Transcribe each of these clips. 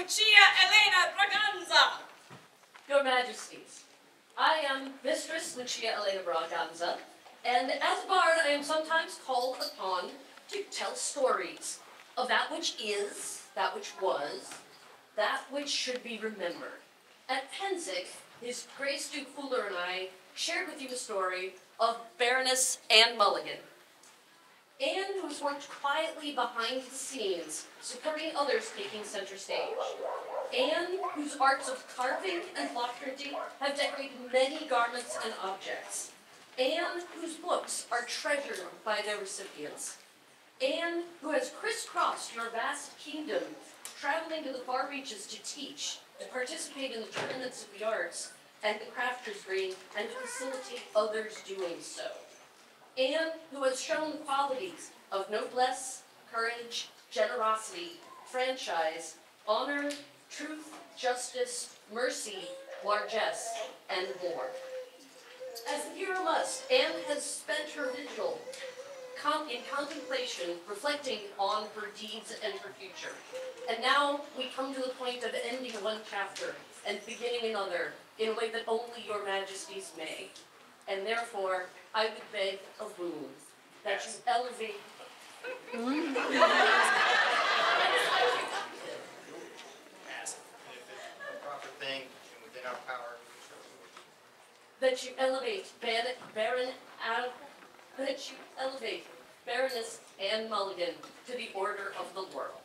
Lucia Elena Braganza. Your Majesties, I am Mistress Lucia Elena Braganza, and as a bard I am sometimes called upon to tell stories of that which is, that which was, that which should be remembered. At Pennsic, His Grace Duke Fuller and I shared with you a story of Baroness Anne Mulligan. Anne, who's worked quietly behind the scenes, supporting others taking center stage. Anne, whose arts of carving and block printing have decorated many garments and objects. Anne, whose books are treasured by their recipients. Anne, who has crisscrossed your vast kingdom, traveling to the far reaches to teach, to participate in the tournaments of the arts and the crafters green, and to facilitate others doing so. Anne, who has shown qualities of noblesse, courage, generosity, franchise, honor, truth, justice, mercy, largesse, and more. As the hero must, Anne has spent her vigil in contemplation, reflecting on her deeds and her future. And now we come to the point of ending one chapter and beginning another in a way that only your majesties may. And therefore, I would beg a boon that you elevate. Ask if it's a proper thing and within our power. that you elevate Baron, Baron that you elevate Baroness Anne Mulligan to the Order of the Laurel.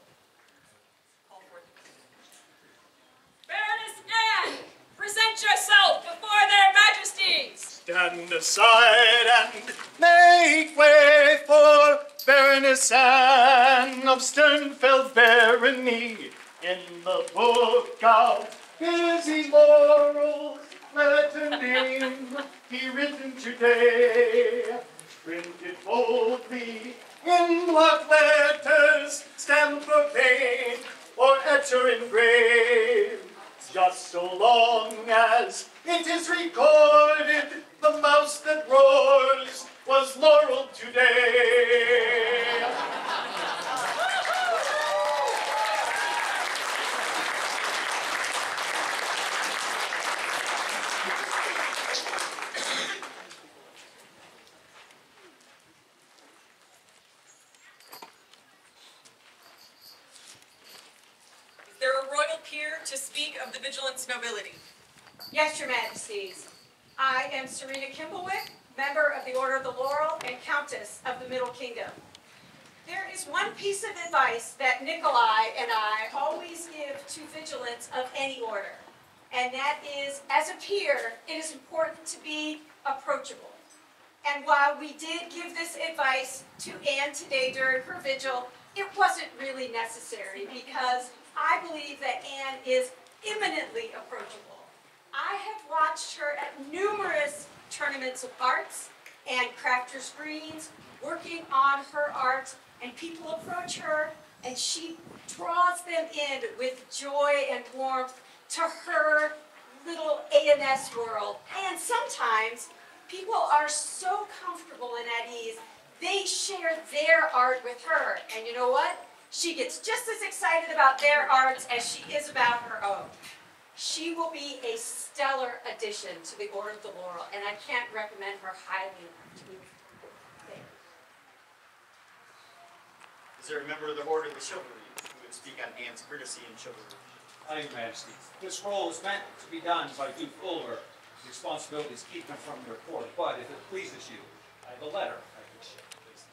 Baroness Anne, present yourself before their majesties. Stand aside and make way for Baroness Anne of Sternfeld Barony. In the book of busy laurels, let a name be written today. Printed boldly in block letters, stamped proclaimed, or enter engraved. Just so long as it is recorded, the mouse that roars was laurel today. Is there a royal peer to speak of the vigilance nobility? Yes, your majesties. I am Serena Kimblewick, member of the Order of the Laurel and Countess of the Middle Kingdom. There is one piece of advice that Nikolai and I always give to vigilance of any order, and that is, as a peer, it is important to be approachable. And while we did give this advice to Anne today during her vigil, it wasn't really necessary because I believe that Anne is eminently approachable. I have watched her at numerous tournaments of arts and crafters greens, working on her art, and people approach her and she draws them in with joy and warmth to her little A&S world. And sometimes people are so comfortable and at ease, they share their art with her. And you know what? She gets just as excited about their arts as she is about her own. She will be a stellar addition to the Order of the Laurel, and I can't recommend her highly enough to you. There. Is there a member of the Order of the Chivalry who would speak on Anne's courtesy and chivalry? Aye, Your Majesty. This role is meant to be done by Duke Fuller. The responsibility is keep them from their court, but if it pleases you, I have a letter I can share, please.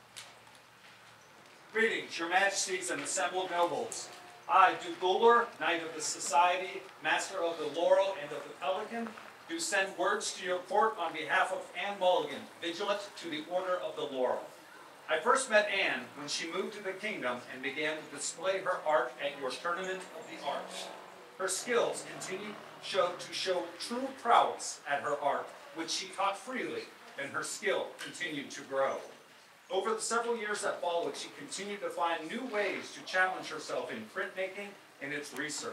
Greetings, Your Majesties and assembled nobles. I, Duke Fuller, Knight of the Society, Master of the Laurel and of the Pelican, do send words to your court on behalf of Anne Mulligan, vigilant to the Order of the Laurel. I first met Anne when she moved to the kingdom and began to display her art at your Tournament of the Arts. Her skills continue show, to show true prowess at her art, which she taught freely, and her skill continued to grow. Over the several years that followed, she continued to find new ways to challenge herself in printmaking and its research.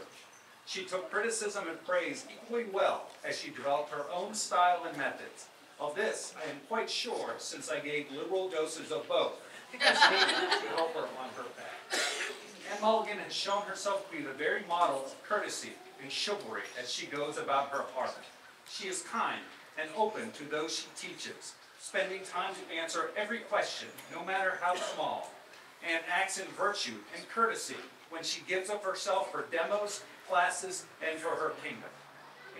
She took criticism and praise equally well as she developed her own style and methods. Of this, I am quite sure, since I gave liberal doses of both, as to help her on her path. Anne Mulligan has shown herself to be the very model of courtesy and chivalry as she goes about her art. She is kind and open to those she teaches, spending time to answer every question, no matter how small, and acts in virtue and courtesy when she gives of herself for demos, classes, and for her kingdom.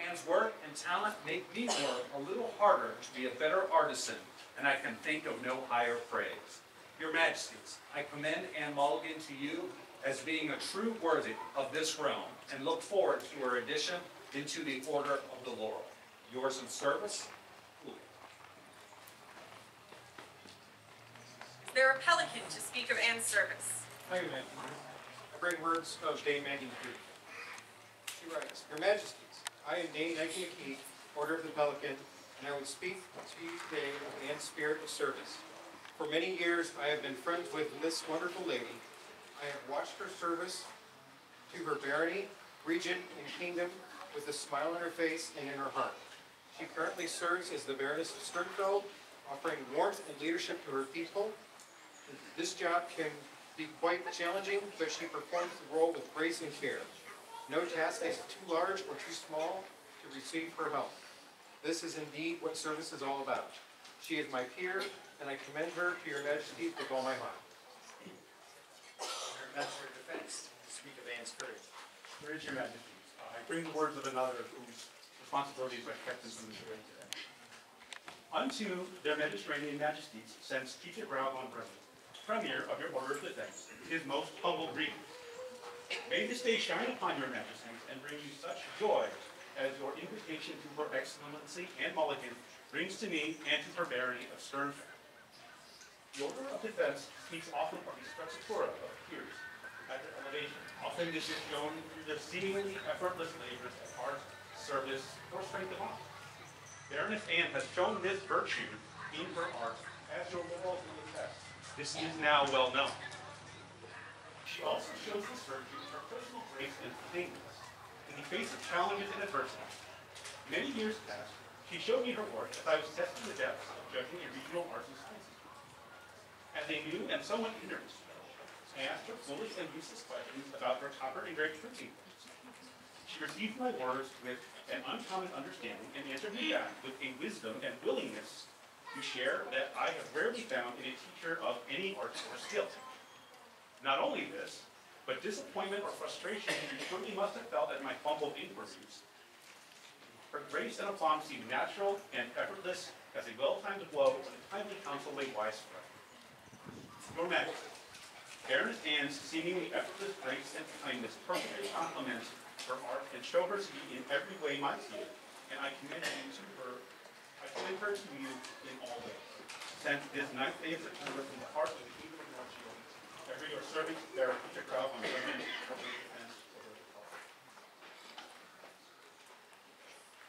Anne's work and talent make me work a little harder to be a better artisan, and I can think of no higher praise. Your Majesties, I commend Anne Mulligan to you as being a true worthy of this realm, and look forward to her addition into the Order of the Laurel. Yours in service, There a pelican to speak of Anne's service? Thank you, ma'am. I bring words of Dame Maggie McKee. She writes, Your Majesties, I am Dame Maggie McKee, Order of the Pelican, and I would speak to you today of Anne's spirit of service. For many years, I have been friends with this wonderful lady. I have watched her service to her barony, region, and kingdom with a smile on her face and in her heart. She currently serves as the Baroness of Sternfeld, offering warmth and leadership to her people. This job can be quite challenging, but she performs the role with grace and care. No task is too large or too small to receive her help. This is indeed what service is all about. She is my peer, and I commend her to your majesty with all my heart. Your Master of Defense, speak of Anne's courage. Where is your majesty? Uh, I bring the words of another whose responsibilities are kept in the today. Unto their Mediterranean majesties sends Teacher Grau von Bremen, Premier of your Order of Defense, his most humble greeting. May this day shine upon your majesties and bring you such joy as your invitation to her excellency Anne Mulligan brings to me and to her barony of Sternfeld. The Order of Defense speaks often of the sprezzatura of peers at their elevation. Often this is shown through the seemingly effortless labors of art, service, or strength of mind. Baroness Anne has shown this virtue in her art, as your laurels. This is now well known. She also shows this virtue in her personal grace and spontaneousness in the face of challenges and adversity. Many years past, she showed me her work as I was testing the depths of judging a regional arts and sciences. As a new and somewhat ignorant I asked her foolish and useless questions about her copper engraved printing. She received my words with an uncommon understanding and answered me back with a wisdom and willingness to share that I have rarely found in a teacher of any art or skill. Not only this, but disappointment or frustration you surely must have felt at my fumbled inquiries. Her grace and aplomb seemed natural and effortless as a well-timed blow when a timely counsel wise for Your Majesty, Baroness Anne's seemingly effortless grace and kindness perfectly complement her art and show her to be in every way my peer, and I commend you to her, I commend her you in all ways. Since this ninth day of September from the heart of the kingdom of Northshield, ever your servant, Baron Peter Kraut, on women, public defense, over the.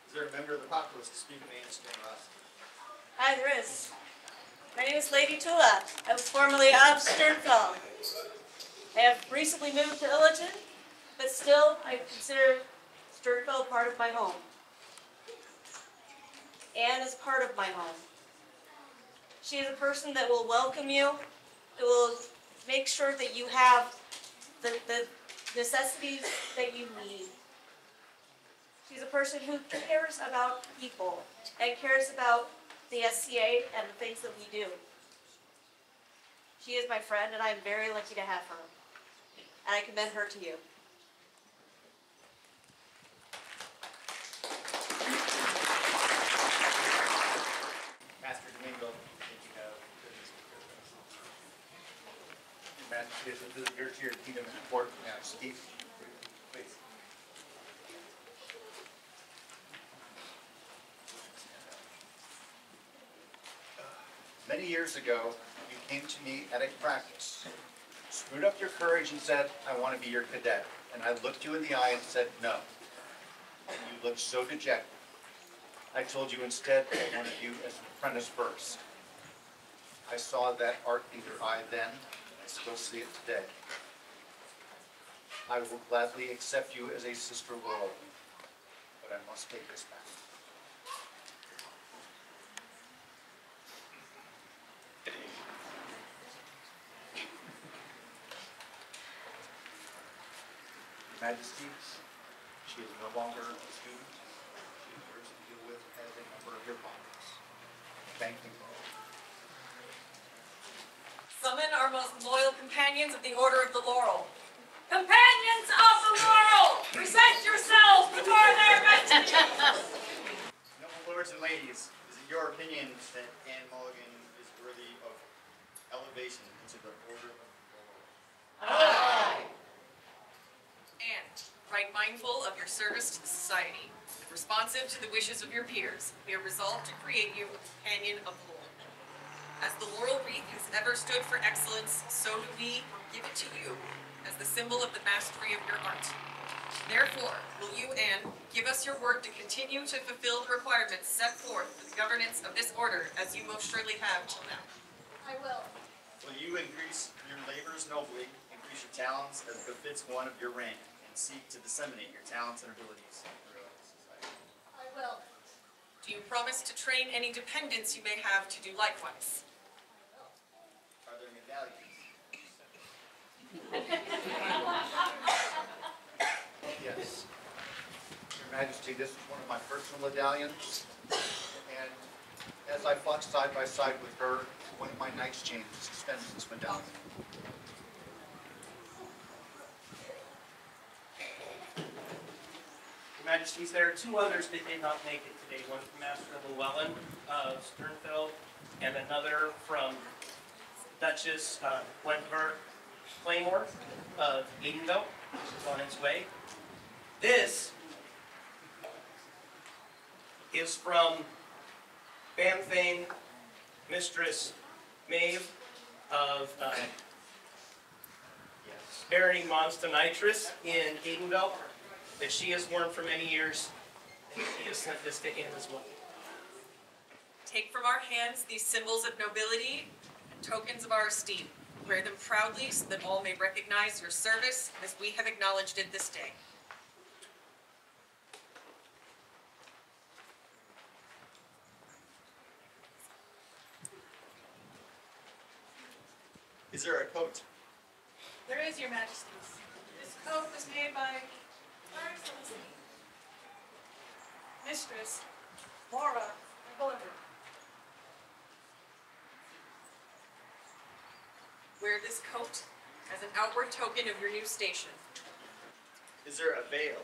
Is there a member of the populace to speak of Anne's generosity? Hi, there is. My name is Lady Tula. I was formerly of Sternfeld. I have recently moved to Illiton, but still I consider Sternfeld part of my home. Anne is part of my home. She is a person that will welcome you, that will make sure that you have the, the necessities that you need. She's a person who cares about people and cares about the SCA and the things that we do. She is my friend, and I'm very lucky to have her. And I commend her to you. Master Domingo, did you have business with your Your Majesty, this is your kingdom and court, now speak, please. Many years ago, you came to me at a practice, screwed up your courage and said, I want to be your cadet. And I looked you in the eye and said, no. And you looked so dejected. I told you instead I wanted you as an apprentice first. I saw that art in your eye then, I still see it today. I will gladly accept you as a sister world, but I must take this back. Majesties, she is no longer a student. She is yours to deal with as a member of your bodies. Thank you. Summon our most loyal companions of the Order of the Laurel. Companions of the Laurel, present yourselves before their majesties. Noble lords and ladies, is it your opinion that Anne Mulligan is worthy of elevation into the Order of the Laurel? Aye. And, right mindful of your service to the society, responsive to the wishes of your peers, we are resolved to create you a companion of the Laurel. As the laurel wreath has ever stood for excellence, so do we give it to you as the symbol of the mastery of your art. Therefore, will you, Anne, give us your word to continue to fulfill the requirements set forth for the governance of this order as you most surely have till now? I will. Will you increase your labors nobly, increase your talents as befits one of your rank, and seek to disseminate your talents and abilities throughout the society? I will. Do you promise to train any dependents you may have to do likewise? Are there medallions? Yes. Your Majesty, this is one of my personal medallions. And as I fought side by side with her, one of my knight's chains suspends this medallion. Majesties, there are two others that did not make it today, one from Master Llewellyn of Sternfeld and another from Duchess uh, Wentworth Claymore of Edenville, which is on its way. This is from Banfane Mistress Maeve of uh, Barony Mons Tonitrus in Edenville that she has worn for many years, and she has sent this to Anne as well. Take from our hands these symbols of nobility and tokens of our esteem. Wear them proudly so that all may recognize your service as we have acknowledged it this day. Is there a coat? There is, your majesties. This coat was made by Her Excellency, Mistress Laura Gulliver. Wear this coat as an outward token of your new station. Is there a veil?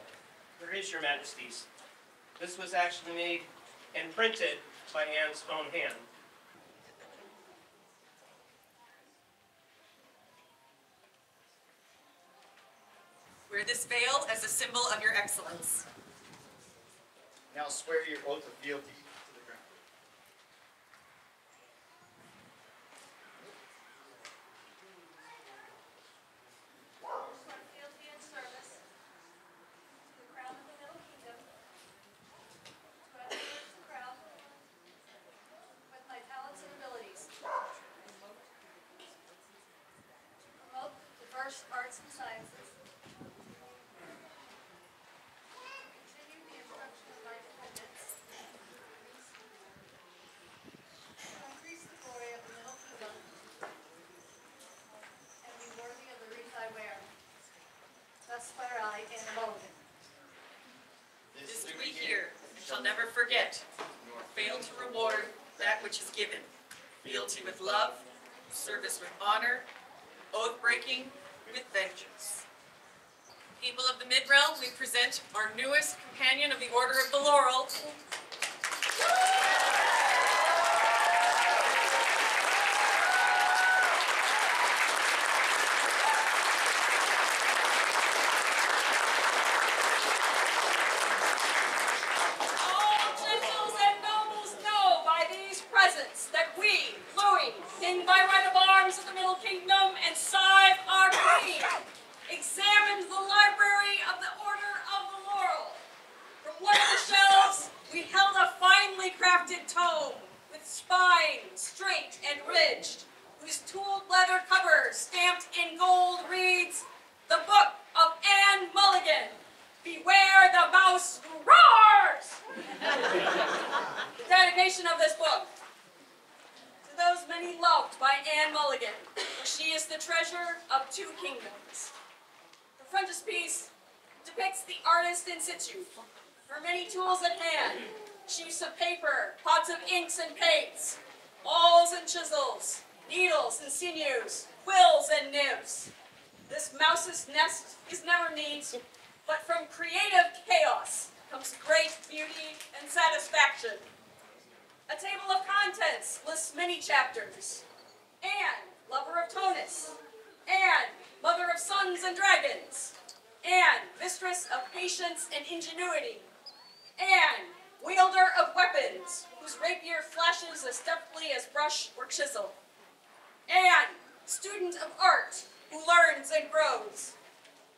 There is, Your Majesties. This was actually made and printed by Anne's own hand. Wear this veil as a symbol of your excellence. Now swear your oath of fealty to the crown. Fealty and service to the crown of the Middle Kingdom, to advance the crown with my talents and abilities. Promote diverse arts and sciences. Continue the instruction of my dependents. Increase the glory of the Middle Kingdom and be worthy of the wreath I wear. Thus swear I, Anne Mulligan. This do we hear, and shall never forget, nor fail to reward that which is given. Fealty with love, service with honor, oath breaking with vengeance. People of the Mid-Realm, we present our newest companion of the Order of the Laurel, All gentles and nobles know by these presents that we, Louis, King by right of arms of the Middle Kingdom, and Sive, our queen, examined the library of the Order of the Laurel. From one of the shelves, we held a finely crafted tome with spine straight and ridged, whose tooled leather cover stamped in gold reads, "The Book of Anne Mulligan." Beware the mouse roars! the dedication of this book to those many loved by Anne Mulligan, for she is the treasure of two kingdoms. The frontispiece depicts the artist in situ. Her many tools at hand, sheets of paper, pots of inks and paints, awls and chisels, needles and sinews, quills and nibs. This mouse's nest is never neat, but from creative chaos comes great beauty and satisfaction. A table of contents lists many chapters. Anne, lover of Tonus. Anne, mother of sons and dragons. Anne, mistress of patience and ingenuity. Anne, wielder of weapons, whose rapier flashes as deftly as brush or chisel. Anne, student of art, who learns and grows.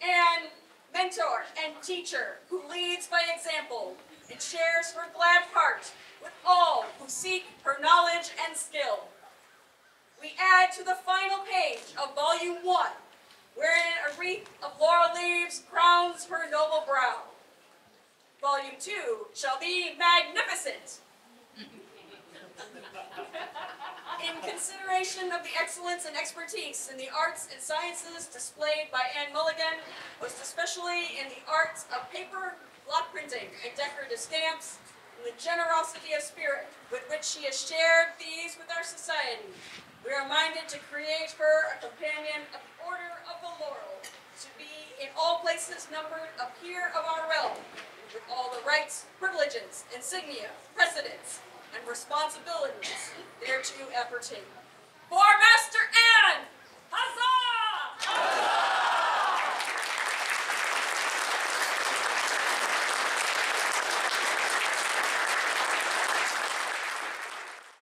Anne, mentor and teacher, who leads by example and shares her glad heart with all who seek her knowledge and skill. We add to the final page of Volume 1, wherein a wreath of laurel leaves crowns her noble brow. Volume 2 shall be magnificent. In consideration of the excellence and expertise in the arts and sciences displayed by Anne Mulligan, most especially in the arts of paper, block printing, and decorative stamps, and the generosity of spirit with which she has shared these with our society, we are minded to create her a companion of the Order of the Laurel, to be in all places numbered a peer of our realm, with all the rights, privileges, insignia, precedents, and responsibilities thereto appertain. For